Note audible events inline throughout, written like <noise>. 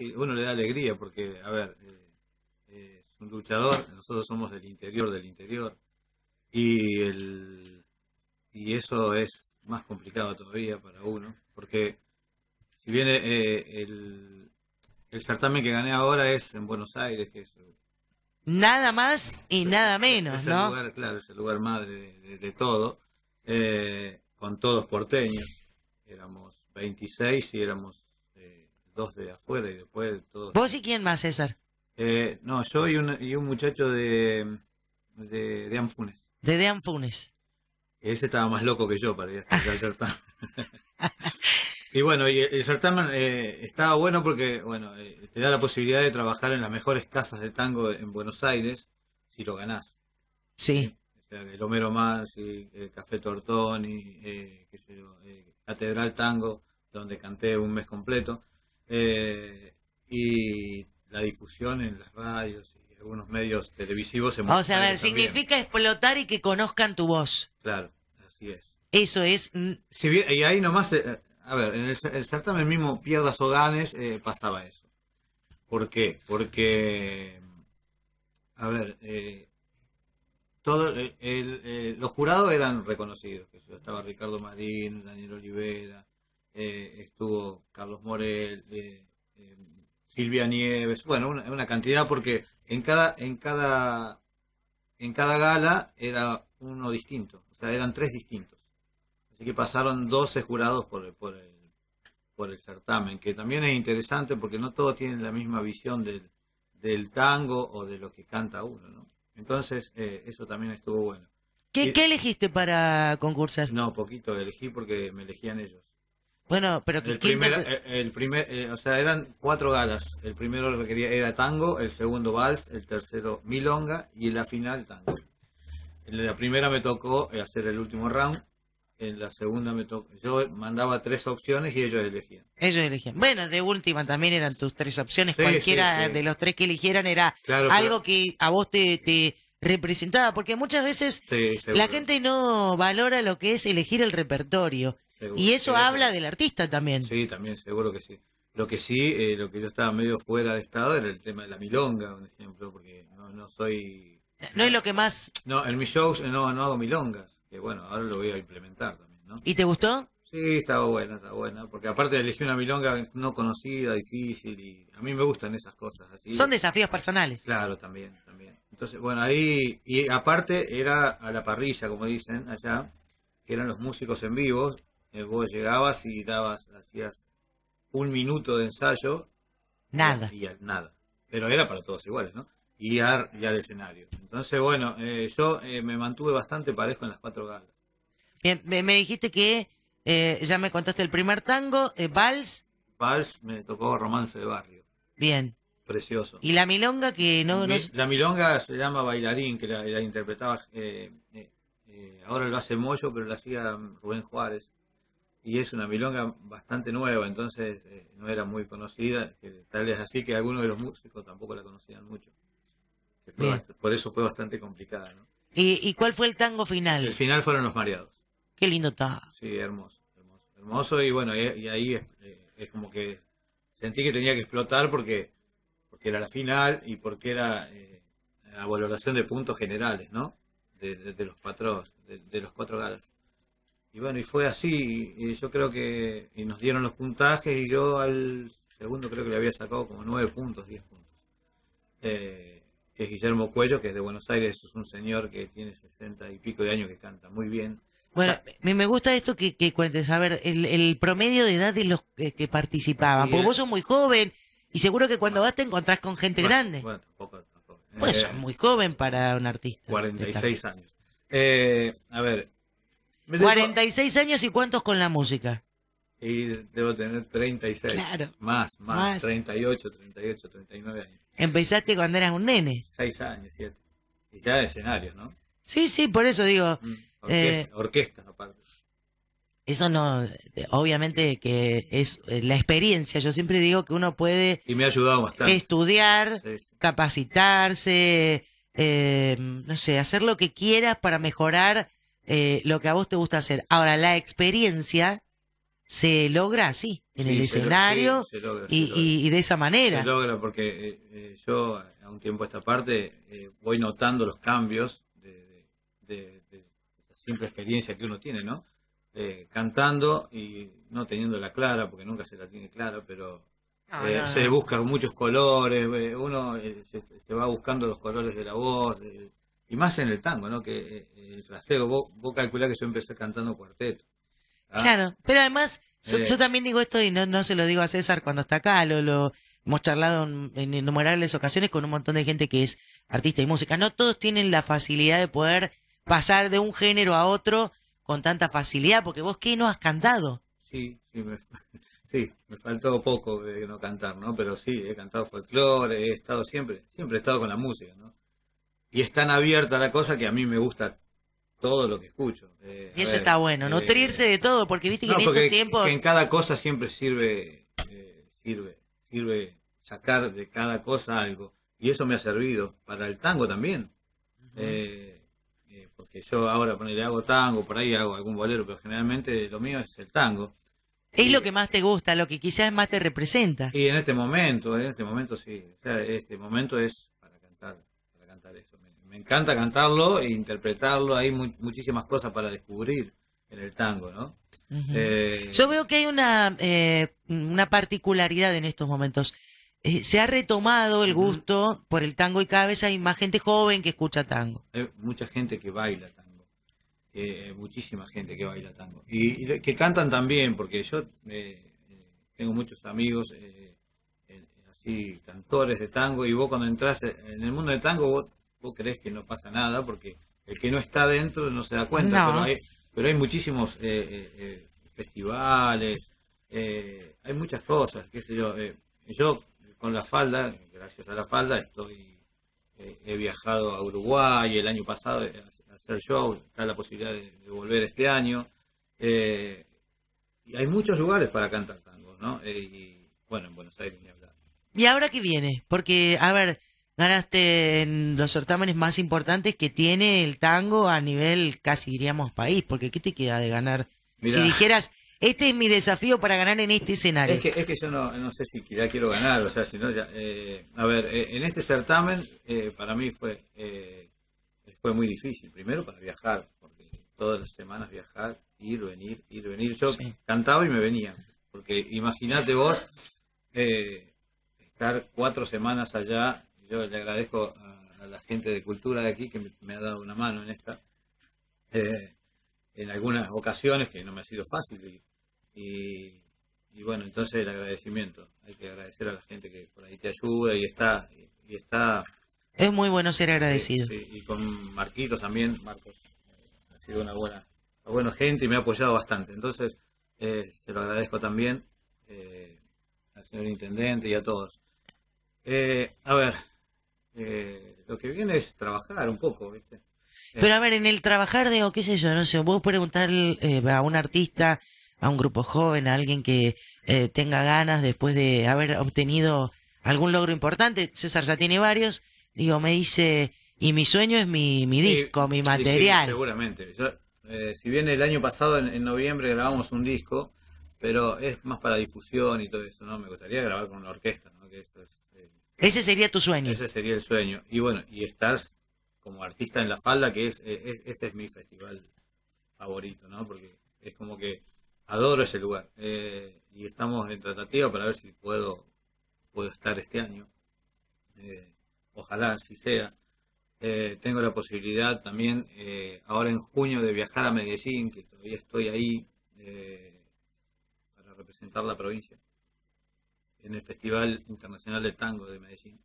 Sí, uno le da alegría porque, a ver, eh, es un luchador, nosotros somos del interior del interior y el y eso es más complicado todavía para uno, porque si bien eh, el, el certamen que gané ahora es en Buenos Aires, que es Nada más y nada menos, es ¿no? el lugar, claro, es el lugar madre de, de- de todo, eh, con todos porteños, éramos 26 y éramos dos de afuera y después todos... ¿Vos y quién más, César? Eh, no, yo y un, y un muchacho de, de, de Anfunes. De Dean Funes. Ese estaba más loco que yo para ir al <laughs> certamen. <laughs> y bueno, y el certamen eh, estaba bueno porque bueno eh, te da la posibilidad de trabajar en las mejores casas de tango en Buenos Aires si lo ganás. Sí. O sea, el Homero Mansi, el Café Tortoni, eh, qué sé yo, eh, Catedral Tango, donde canté un mes completo. Eh, y la difusión en las radios y algunos medios televisivos. O sea, a ver, significa explotar y que conozcan tu voz. Claro, así es. Eso es... Si bien, y ahí nomás, eh, a ver, en el, cer- el certamen mismo, pierdas o ganes, eh, pasaba eso. ¿Por qué? Porque, a ver, eh, todo el- el- eh, los jurados eran reconocidos. que estaba Ricardo Marín, Daniel Olivera, eh, estuvo Carlos Morel, eh, eh, Silvia Nieves, bueno, una, una cantidad porque en cada, en cada, en cada gala era uno distinto, o sea, eran tres distintos. Así que pasaron 12 jurados por, el- por, el, por el certamen, que también es interesante porque no todos tienen la misma visión del, del tango o de lo que canta uno, ¿no? Entonces, eh, eso también estuvo bueno. ¿Qué, qué elegiste para concursar? No, poquito elegí porque me elegían ellos. Bueno, pero que El ¿quién primer, eh, el primer eh, o sea, eran cuatro galas. El primero requería, era tango, el segundo vals, el tercero milonga y en la final tango. En la primera me tocó eh, hacer el último round, en la segunda me tocó, yo mandaba tres opciones y ellos elegían. Ellos elegían. Bueno, de última también eran tus tres opciones. Sí, Cualquiera sí, sí. de los tres que eligieran era Claro, pero- algo que a vos te, te representaba. Porque muchas veces Sí, la gente no valora lo que es elegir el repertorio. Seguro. Y eso habla del artista también. Sí, también, seguro que sí. Lo que sí, eh, lo que yo estaba medio fuera de estado era el tema de la milonga, por ejemplo, porque no, no soy... No es lo que más... No, en mis shows eh, no, no hago milongas, que bueno, ahora lo voy a implementar también, ¿no? ¿Y te gustó? Sí, estaba buena, está buena, porque aparte elegí una milonga no conocida, difícil, y a mí me gustan esas cosas así. Son desafíos personales. Claro, también, también. Entonces, bueno, ahí, y aparte era a la parrilla, como dicen allá, que eran los músicos en vivo, eh, vos llegabas y dabas, hacías un minuto de ensayo. Nada. Y, al- nada. Pero era para todos iguales, ¿no? Y ar- y al escenario. Entonces, bueno, eh, yo eh, me mantuve bastante parejo en las cuatro galas. Bien, me, me dijiste que eh, ya me contaste el primer tango, eh, vals. Vals me tocó Romance de Barrio, Bien. precioso. Y la milonga que no... no La milonga se llama Bailarín, que la, la interpretaba, eh, eh, eh, ahora lo hace Moyo, pero la hacía Rubén Juárez. Y es una milonga bastante nueva, entonces eh, no era muy conocida, que tal es así que algunos de los músicos tampoco la conocían mucho. Que fue por eso fue bastante complicada, ¿no? ¿Y, y cuál fue el tango final? El final fueron los mareados. Qué lindo tango. Sí, hermoso, hermoso. Hermoso y bueno, y, y ahí es, eh, es como que sentí que tenía que explotar porque, porque era la final y porque era eh, la valoración de puntos generales, ¿no? De, de- de los cuatro, de, de los cuatro galas. Y bueno, y fue así, y yo creo que y nos dieron los puntajes y yo al segundo creo que le había sacado como nueve puntos, diez puntos. Eh, que es Guillermo Cuello, que es de Buenos Aires, es un señor que tiene sesenta y pico de años que canta muy bien. Bueno, me, me gusta esto que, que cuentes. A ver, el, el promedio de edad de los que, que participaban. Porque vos sos muy joven y seguro que cuando vas te encontrás con gente Bueno, grande. Bueno, tampoco, tampoco. Pues Eh, sos muy joven para un artista. 46 años. Eh, a ver. Me tocó- 46 años y cuántos con la música. Y debo tener 36. Claro. Más, más, Más. 38, 38, 39 años. Empezaste cuando eras un nene. 6 años, 7. Y ya de escenario, ¿no? Sí, sí, por eso digo, Mm, Eh, Orquesta, orquesta aparte. eso no, obviamente que es eh, la experiencia. Yo siempre digo que uno puede Y me ha ayudado bastante. estudiar, Sí, sí. capacitarse, eh, no sé, hacer lo que quieras para mejorar eh, lo que a vos te gusta hacer. Ahora, la experiencia se logra así, en Sí, el escenario sí, se logra, se y, logra. y- y de esa manera. Se logra porque eh, eh, yo a un tiempo a esta parte eh, voy notando los cambios de, de- de- de la simple experiencia que uno tiene, ¿no? Eh, cantando y no teniéndola clara, porque nunca se la tiene clara, pero No, no, se busca muchos colores, uno se, se va buscando los colores de la voz, y más en el tango, ¿no? Que eh, el raseo, vos, vos calculás que yo empecé cantando cuarteto. ¿ah? Claro, pero además, yo, Eh. yo también digo esto y no, no se lo digo a César cuando está acá, lo, lo hemos charlado en, en innumerables ocasiones con un montón de gente que es artista y música. No todos tienen la facilidad de poder pasar de un género a otro con tanta facilidad, porque vos qué no has cantado. Sí, sí me, <laughs> sí, me faltó poco de no cantar, ¿no? Pero sí, he cantado folclore, he estado siempre, siempre he estado con la música, ¿no? Y es tan abierta la cosa que a mí me gusta todo lo que escucho. Eh, Y eso ver, está bueno, eh, nutrirse de todo, porque viste que no, en estos tiempos... que en cada cosa siempre sirve, eh, sirve, sirve sacar de cada cosa algo. Y eso me ha servido para el tango también. Eh, eh, porque yo ahora ponerle hago tango, por ahí hago algún bolero, pero generalmente lo mío es el tango. Es lo que más te gusta, lo que quizás más te representa. Y en este momento, en este momento sí, o sea, este momento es para cantar. Me, encanta cantarlo e interpretarlo, hay mu- muchísimas cosas para descubrir en el tango, ¿no? Eh, Yo veo que hay una, eh, una particularidad en estos momentos. Eh, se ha retomado el gusto por el tango y cada vez hay más gente joven que escucha tango. hay mucha gente que baila tango, eh, muchísima gente que baila tango. Y, y que cantan también, porque yo eh, tengo muchos amigos eh, eh, así, cantores de tango, y vos cuando entras en el mundo del tango, vos, vos creés que no pasa nada, porque el que no está dentro no se da cuenta, No. pero, hay, pero hay muchísimos eh, eh, eh, festivales, eh, hay muchas cosas, qué sé yo. eh, yo con la falda, gracias a la falda, estoy he viajado a Uruguay el año pasado a hacer show, está la posibilidad de, de volver este año. eh, y hay muchos lugares para cantar tango, ¿no? Y bueno, en Buenos Aires ni hablar. ¿Y ahora qué viene? Porque, a ver, ganaste en los certámenes más importantes que tiene el tango a nivel casi diríamos país, porque ¿qué te queda de ganar? Mirá. Si dijeras, este es mi desafío para ganar en este escenario. Es que, es que yo no, no sé si ya quiero ganar, o sea, si no ya... eh, a ver, eh, en este certamen eh, para mí fue, eh, fue muy difícil. Primero para viajar, porque todas las semanas viajar, ir, venir, ir, venir. Yo Sí. cantaba y me venía, porque imagínate vos eh, estar cuatro semanas allá. Yo le agradezco a, a la gente de cultura de aquí que me, me ha dado una mano en esta. eh, en algunas ocasiones que no me ha sido fácil y, y, y bueno entonces el agradecimiento hay que agradecer a la gente que por ahí te ayuda y está y, está Es muy bueno ser agradecido. sí, y con Marquitos también Marcos eh, ha sido una buena una buena gente y me ha apoyado bastante entonces eh, se lo agradezco también eh, al señor intendente y a todos Eh, a ver eh, lo que viene es trabajar un poco viste Pero a ver, en el trabajar de, o qué sé yo, no sé, vos preguntar eh, a un artista, a un grupo joven, a alguien que eh, tenga ganas después de haber obtenido algún logro importante, César ya tiene varios, digo, me dice, y mi sueño es mi, mi Sí, disco, mi material. sí, seguramente. Yo, eh, si bien el año pasado, en, en noviembre, grabamos un disco, pero es más para difusión y todo eso, ¿no? Me gustaría grabar con una orquesta, ¿no? Que eso es, eh, Ese sería tu sueño. ese sería el sueño. Y bueno, y estar como artista en la falda, que es, eh, es- ese es mi festival favorito, ¿no? Porque es como que adoro ese lugar. Eh, y estamos en tratativa para ver si puedo, puedo estar este año. Eh, ojalá si sea. Eh, tengo la posibilidad también eh, ahora en junio de viajar a Medellín, que todavía estoy ahí para representar la provincia en el Festival Internacional de Tango de Medellín,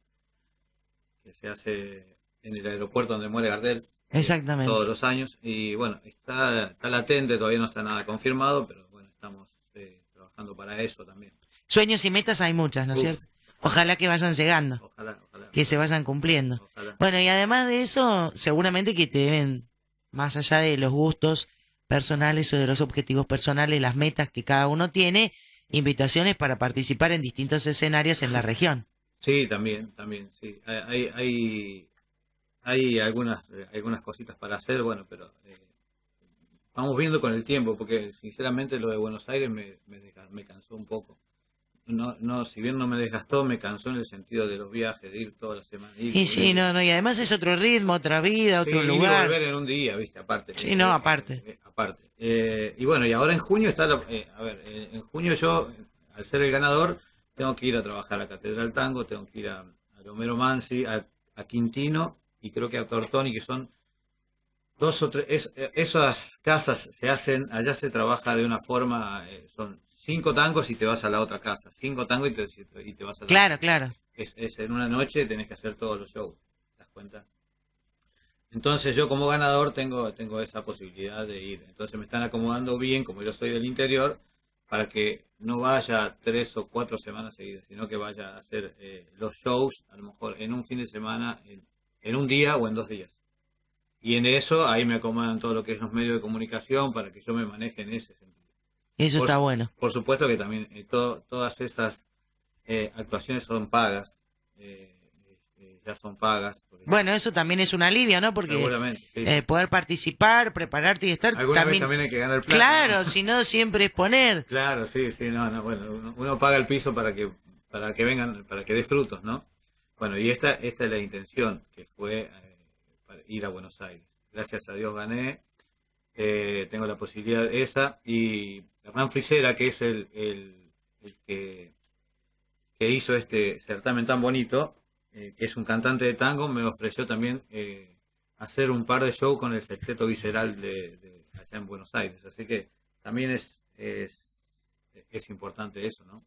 que se hace en el aeropuerto donde muere Gardel eh, Exactamente. todos los años. Y bueno, está, está latente, todavía no está nada confirmado, pero bueno, estamos eh, trabajando para eso también. Sueños y metas hay muchas, ¿no es cierto? Ojalá que vayan llegando, Ojalá, ojalá. que se vayan cumpliendo. ojalá. Bueno, y además de eso, seguramente que te deben, más allá de los gustos personales o de los objetivos personales, las metas que cada uno tiene, invitaciones para participar en distintos escenarios en la región. Sí, también, también, sí. Hay, hay, hay algunas, algunas cositas para hacer, bueno, pero eh, vamos viendo con el tiempo, porque sinceramente lo de Buenos Aires me, me cansó un poco. No, no, si bien no me desgastó, me cansó en el sentido de los viajes, de ir toda la semana. ir, Y sí, no, no, y además es otro ritmo, otra vida, Sí, otro y lugar. volver en un día, viste, aparte. Sí, no, aparte. Eh, aparte. Eh, y bueno, y ahora en junio está la, eh, a ver, eh, en junio yo, al ser el ganador, tengo que ir a trabajar a Catedral Tango, tengo que ir a, a Romero Mansi, a, a Quintino y creo que a Tortoni, que son dos o tres, es- eh, esas casas se hacen, allá se trabaja de una forma, eh, son cinco tangos y te vas a la otra casa, cinco tangos y te, y te vas a la Claro, claro. es, es en una noche tenés que hacer todos los shows, ¿te das cuenta? Entonces yo como ganador tengo, tengo esa posibilidad de ir. Entonces me están acomodando bien, como yo soy del interior, para que no vaya tres o cuatro semanas seguidas, sino que vaya a hacer eh, los shows, a lo mejor en un fin de semana, en, en un día o en dos días. Y en eso ahí me acomodan todo lo que es los medios de comunicación para que yo me maneje en ese sentido. Eso Por está bueno. Por supuesto que también eh, to- todas esas eh, actuaciones son pagas, eh, eh, ya son pagas. Bueno, eso también es un alivio, ¿no? Porque sí. poder participar, prepararte y estar Alguna también... vez también hay que ganar plata. Claro, ¿no? si no siempre es poner. Claro, sí, sí, no, no, bueno, uno, uno paga el piso para que para que vengan, para que dé frutos, ¿no? Bueno, y esta esta es la intención, que fue para ir a Buenos Aires. Gracias a Dios gané, tengo la posibilidad esa, y Hernán Frisera, que es el, el, que, hizo este certamen tan bonito, eh, que es un cantante de tango, me ofreció también eh, hacer un par de shows con el sexteto visceral de, allá en Buenos Aires. Así que también es, es, importante eso, ¿no?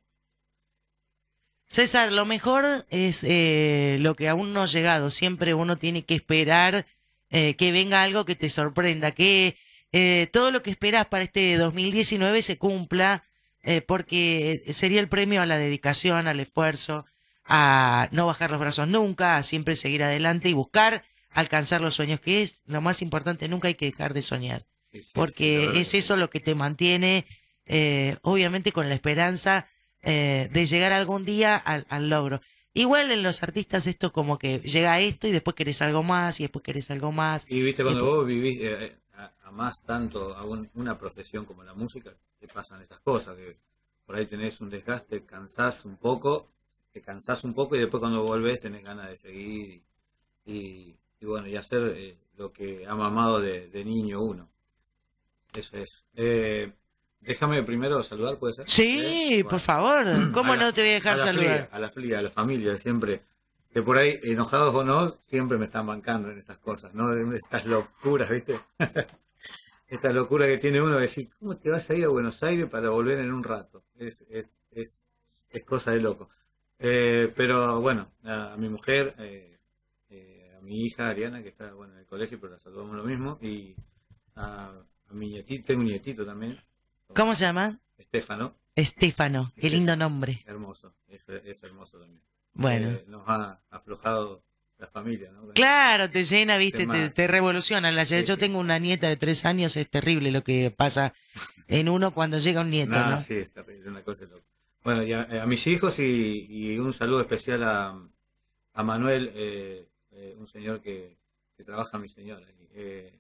César, lo mejor es eh, lo que aún no ha llegado. Siempre uno tiene que esperar que venga algo que te sorprenda, que eh, todo lo que esperas para este 2019 se cumpla, eh, porque sería el premio a la dedicación, al esfuerzo, a no bajar los brazos nunca, a siempre seguir adelante y buscar alcanzar los sueños, que es lo más importante, nunca hay que dejar de soñar porque es eso lo que te mantiene, eh, obviamente con la esperanza eh, de llegar algún día al, al logro. Igual en los artistas esto como que llega a esto y después querés algo más y después querés algo más. Y viste, cuando Y- vos vivís, eh, a- amás tanto a un- una profesión como la música, te pasan estas cosas, que por ahí tenés un desgaste, cansás un poco, te cansás un poco y después cuando volvés tenés ganas de seguir y, y- y bueno, y hacer eh, lo que ha mamado de, de niño uno. Eso es. Eh, déjame primero saludar, ¿puede ser? Sí, ¿Eh? por favor, ¿cómo la- no te voy a dejar a saludar? flia, a la flia, a la familia, siempre, que por ahí, enojados o no, siempre me están bancando en estas cosas, ¿no? De Estas locuras, ¿viste? <laughs> Esta locura que tiene uno de decir, ¿cómo te vas a ir a Buenos Aires para volver en un rato? Es, es, es, es cosa de loco. Eh, pero bueno, a, a mi mujer, eh, eh, a mi hija Ariana, que está bueno, en el colegio, pero la saludamos lo mismo, y a, a mi nietito, tengo un nietito también, ¿Cómo se llama? Estefano, Estefano, qué lindo nombre. hermoso, es, es hermoso también. Bueno. Eh, nos ha aflojado la familia, ¿no? Claro, te llena, viste, te, te revoluciona. La- Sí, yo sí. tengo una nieta de tres años, es terrible lo que pasa en uno cuando llega un nieto, Nah, ¿no? sí, es terrible, una cosa de loco. Bueno, y a, a mis hijos y, y un saludo especial a, a Manuel, eh, eh, un señor que, que trabaja mi señora. eh,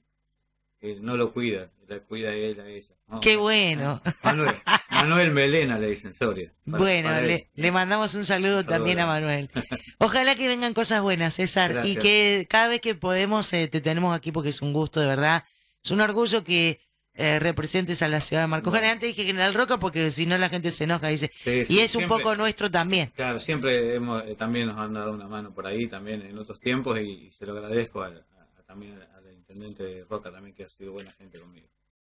que no lo cuida, la cuida él a ella. ¿no? Qué bueno. Manuel, Manuel Melena le dicen, Soria. Bueno, para él. le, le mandamos un saludo saludo también a. Manuel. <laughs> Ojalá que vengan cosas buenas, César, y que cada vez que podemos eh, te tenemos aquí porque es un gusto, de verdad. Es un orgullo que eh, representes a la ciudad de Marcos Bueno. Antes dije General Roca porque si no la gente se enoja, dice. Sí, sí, Y es un poco nuestro también. Claro, siempre hemos, eh, también nos han dado una mano por ahí, también en otros tiempos, y, y se lo agradezco a, a- también al intendente Roca también, que ha sido buena gente conmigo.